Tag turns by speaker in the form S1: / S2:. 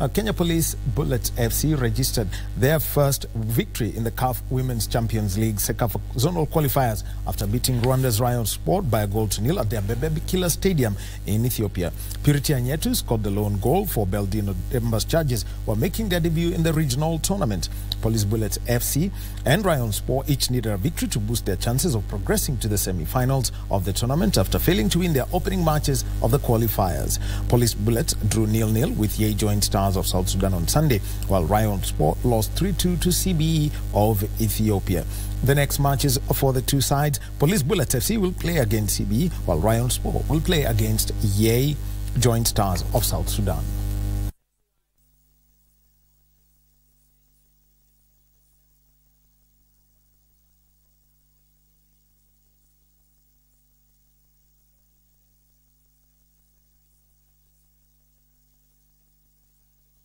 S1: Uh, Kenya Police Bullets FC registered their first victory in the CAF Women's Champions League CECAFA zonal qualifiers after beating Rwanda's Rayon Sport by a goal to nil at their Bebe Stadium in Ethiopia. Purity Anyetu scored the lone goal for Beldine Odemba's Charges while making their debut in the regional tournament. Police Bullets FC and Rayon Sport each needed a victory to boost their chances of progressing to the semi-finals of the tournament after failing to win their opening matches of the qualifiers. Police Bullets drew nil-nil with Yei Joint Stars of South Sudan on Sunday, while Rayon Sport lost 3-2 to CBE of Ethiopia. The next matches for the two sides, Police Bullet FC will play against CBE, while Rayon Sport will play against Yei Joint Stars of South Sudan.